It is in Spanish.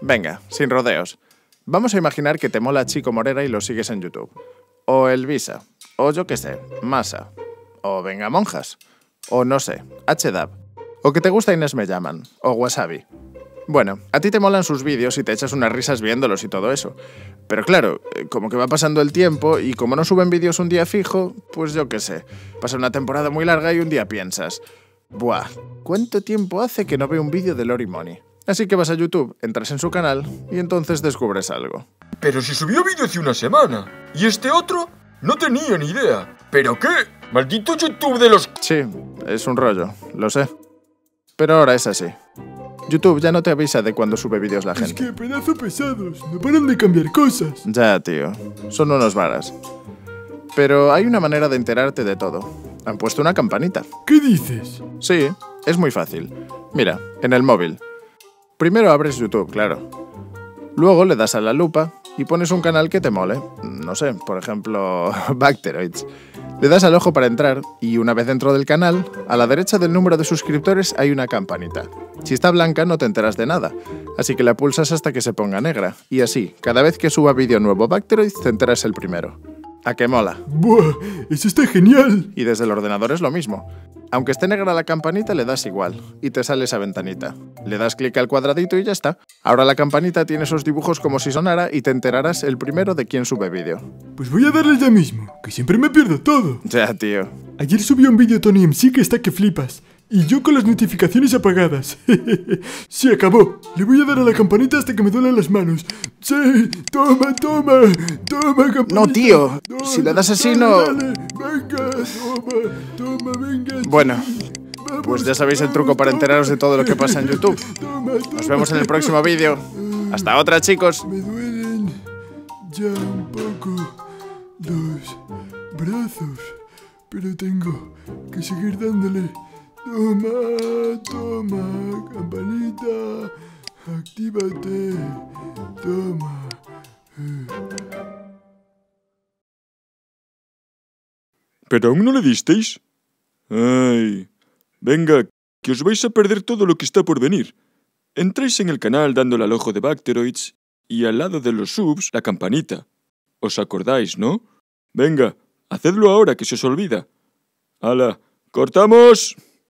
Venga, sin rodeos. Vamos a imaginar que te mola Chico Morera y lo sigues en YouTube. O Elvisa. O yo qué sé, Masa. O Venga Monjas. O no sé, HDAB. O que te gusta Inés Me Llaman. O Wasabi. Bueno, a ti te molan sus vídeos y te echas unas risas viéndolos y todo eso. Pero claro, eh, como que va pasando el tiempo y como no suben vídeos un día fijo, pues yo qué sé. Pasa una temporada muy larga y un día piensas, Buah, ¿cuánto tiempo hace que no veo un vídeo de Lori Money? Así que vas a YouTube, entras en su canal y entonces descubres algo. Pero si subió vídeo hace una semana. ¿Y este otro? No tenía ni idea. ¿Pero qué? Maldito YouTube de los... Sí, es un rollo, lo sé. Pero ahora es así. YouTube ya no te avisa de cuando sube vídeos la Es gente. que pedazo pesados, no paran de cambiar cosas. Ya, tío. Son unos varas. Pero hay una manera de enterarte de todo. Han puesto una campanita. ¿Qué dices? Sí, es muy fácil. Mira, en el móvil. Primero abres YouTube, claro. Luego le das a la lupa y pones un canal que te mole. No sé, por ejemplo, Bacteroids. Le das al ojo para entrar y una vez dentro del canal, a la derecha del número de suscriptores hay una campanita. Si está blanca no te enteras de nada, así que la pulsas hasta que se ponga negra. Y así, cada vez que suba vídeo nuevo Bacteroids te enteras el primero. ¿A qué mola? Buah, eso está genial. Y desde el ordenador es lo mismo. Aunque esté negra la campanita, le das igual, y te sale esa ventanita. Le das clic al cuadradito y ya está. Ahora la campanita tiene esos dibujos como si sonara y te enterarás el primero de quién sube vídeo. Pues voy a darle ya mismo, que siempre me pierdo todo. Ya, tío. Ayer subió un vídeo Tony MC que está que flipas. Y yo con las notificaciones apagadas. Se acabó. Le voy a dar a la campanita hasta que me duelen las manos. Sí, toma, toma, toma, campanita. No, tío, Dale, si le das así, no- dale. Venga, toma, toma, venga. Bueno, Vamos, pues ya sabéis el truco para enteraros de todo lo que pasa en YouTube. Toma, Nos vemos en el próximo vídeo. Hasta otra, chicos. Me duelen ya un poco los brazos, pero tengo que seguir dándole. Toma, toma, campanita, actívate, toma. ¿Pero aún no le disteis? Ay. Venga, que os vais a perder todo lo que está por venir. Entráis en el canal dándole al ojo de Bacteroids y al lado de los subs la campanita. ¿Os acordáis, no? Venga, hacedlo ahora que se os olvida. ¡Hala! ¡Cortamos!